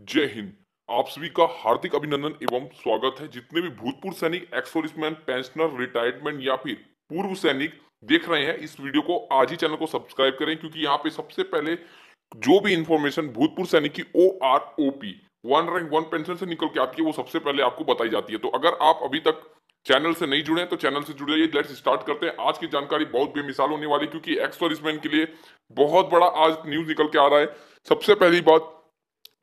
जय हिंद। आप सभी का हार्दिक अभिनंदन एवं स्वागत है। जितने भी भूतपूर्व सैनिक एक्स सर्विसमैन पेंशनर रिटायरमेंट या फिर पूर्व सैनिक देख रहे हैं, इस वीडियो को आज ही चैनल को सब्सक्राइब करें, क्योंकि यहाँ पे सबसे पहले जो भी इंफॉर्मेशन भूतपूर्व सैनिक की O R O P one rank one pension से निकल के आती है, वो सबसे पहले आपको बताई जाती है। तो अगर आप अभी तक चैनल से नहीं जुड़े तो चैनल से जुड़े लेट्स स्टार्ट करते हैं। आज की जानकारी बहुत बेमिसाल होने वाली क्योंकि एक्स सर्विसमैन के लिए बहुत बड़ा आज न्यूज़ निकल के आ रहा है। सबसे पहली बात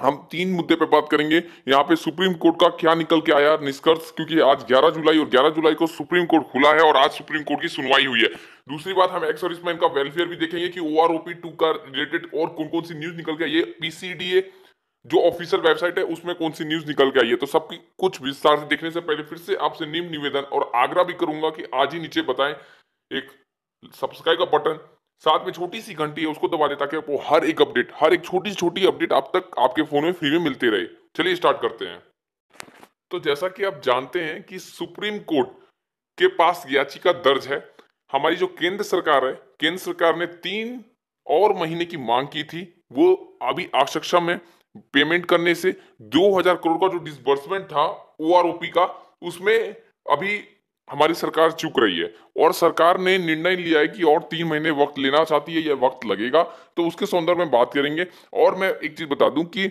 हम तीन मुद्दे पे बात करेंगे। यहाँ पे सुप्रीम कोर्ट का क्या निकल के आया निष्कर्ष? क्योंकि आज 11 जुलाई और 11 जुलाई को सुप्रीम कोर्ट खुला है और आज सुप्रीम कोर्ट की सुनवाई हुई है। दूसरी बात, हम एक्स सर्विसमैन का वेलफेयर भी देखेंगे कि ओआरओपी टू का रिलेटेड और कौन कौन सी न्यूज़ निकल के आई है। पीसीडीए जो ऑफिशियल वेबसाइट है, उसमें कौन सी न्यूज़ निकल के आई है? तो सबकी कुछ विस्तार से देखने से पहले फिर से आपसे निम्न निवेदन और आग्रह भी करूँगा कि आज ही नीचे बताएँ। एक सब्सक्राइब का बटन साथ में छोटी सी घंटी है, उसको दबा दे ताकि आपको हर एक अपडेट हर एक छोटी छोटी अपडेट आप तक आपके फ़ोन में फ्री में मिलती रहे। चलिए स्टार्ट करते हैं। तो जैसा कि आप जानते हैं कि सुप्रीम कोर्ट के पास याचिका दर्ज है। हमारी जो केंद्र सरकार है, केंद्र सरकार ने तीन और महीने की मांग की थी। वो अभी आवश्यकता में पेमेंट करने से 2000 करोड़ का जो डिसबर्समेंट था ओआरओपी का, उसमें अभी हमारी सरकार चूक रही है और सरकार ने निर्णय लिया है कि और तीन महीने वक्त लेना चाहती है या वक्त लगेगा तो उसके संदर्भ में बात करेंगे। और मैं एक चीज़ बता दूँ कि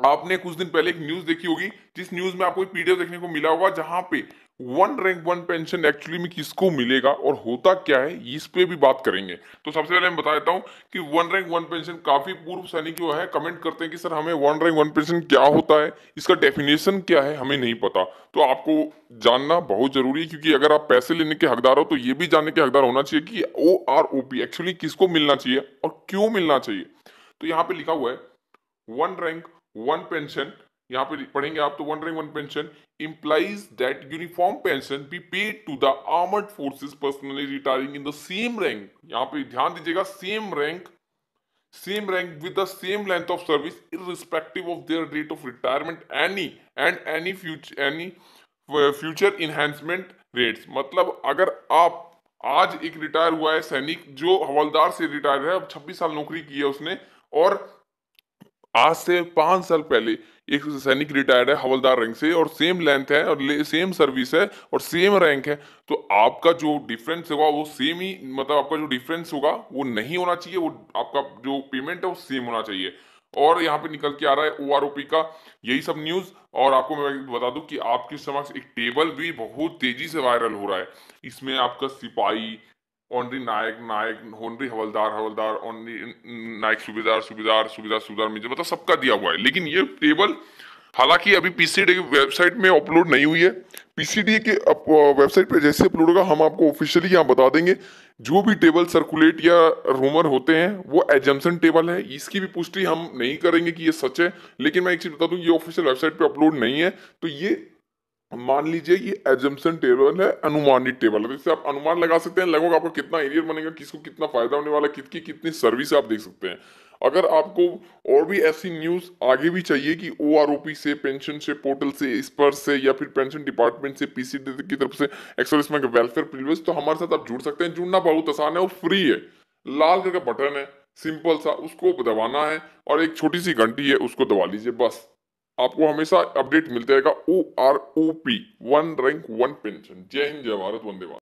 आपने कुछ दिन पहले एक न्यूज़ देखी होगी, जिस न्यूज़ में आपको पीडीएफ देखने को मिला होगा, जहाँ पे one rank, one pension actually में किसको मिलेगा और होता क्या है, इस पे भी बात करेंगे। तो सबसे पहले मैं बता देता हूँ कि वन रैंक, वन पेंशन काफ़ी पूर्व सैनिक जो है, कमेंट करते हैं कि, सर, हमें वन रैंक, वन पेंशन क्या होता है, इसका डेफिनेशन क्या है, हमें नहीं पता। तो आपको जानना बहुत ज़रूरी है, क्योंकि अगर आप पैसे लेने के हकदार हो तो ये भी जानने के हकदार होना चाहिए कि O R O P actually किसको मिलना चाहिए और क्यों मिलना चाहिए। तो यहाँ पे लिखा हुआ है, वन रैंक वन पेंशन यहाँ पे पढ़ेंगे आप तो one rank one pension implies that uniform pension be paid to the armed forces personnel retiring in the same rank यहाँ पे ध्यान दीजिएगा same rank same rank with the same length of service irrespective of their date of retirement any and any future any future enhancement rates मतलब अगर आप आज एक retire हुआ है, सैनिक, जो हवलदार से रिटायर है, अब 26 साल नौकरी की है उसने, और आज से पाँच साल पहले एक सैनिक रिटायर्ड है, हवलदार रैंक से, और सेम लेंथ है, और सेम सर्विस है, और सेम रैंक है। तो आपका जो डिफरेंस होगा, वो सेम ही मतलब आपका जो डिफरेंस होगा, वो नहीं होना चाहिए, वो आपका जो पेमेंट है, वो सेम होना चाहिए। और यहाँ पे निकल के आ रहा है ओ का, यही सब न्यूज़ और आपको मैं बता दूँ कि आपके समक्ष एक टेबल भी बहुत तेज़ी से वायरल हो रहा है। इसमें आपका सिपाही only naik naik only havildar havildar only naik subedar subedar subedar subedar major मतलब सबका दिया हुआ है। लेकिन ये टेबल हालाँकि अभी पीसीडी की वेबसाइट में अपलोड नहीं हुई है। पीसीडी के वेबसाइट पे जैसे अपलोड होगा, हम आपको ऑफिशियली यहाँ बता देंगे। जो भी टेबल सर्कुलेट या रूमर होते हैं, वो एजम्सन टेबल है। इसकी भी पुष्टि हम नहीं करेंगे कि ये सच है। लेकिन मैं एक चीज़ बता दूँ, ये ऑफिशियल वेबसाइट पे अपलोड नहीं है। तो ये मान लीजिए ये एजम्पन टेबल है, अनुमानित टेबल है। इससे आप अनुमान लगा सकते हैं, लगभग आपका कितना एरियर बनेगा, किसको कितना फ़ायदा होने वाला है, किसकी कितनी सर्विस आप देख सकते हैं। अगर आपको और भी ऐसी न्यूज़ आगे भी चाहिए कि ओआरओपी से पेंशन से पोर्टल से स्पर्श से, या फिर पेंशन डिपार्टमेंट से पीसीडी की तरफ़ से एक्सर्विस वेलफेयर प्रिविलेज तो हमारे साथ आप जुड़ सकते हैं। जुड़ना बहुत आसान है और फ्री है। लाल कलर का बटन है सिंपल सा, उसको दबाना है, और एक छोटी सी घंटी है, उसको दबा लीजिए, बस। आपको हमेशा अपडेट मिलते रहेगा O R O P one rank one pension जय हिंद, जय भारत, वंदे भारत.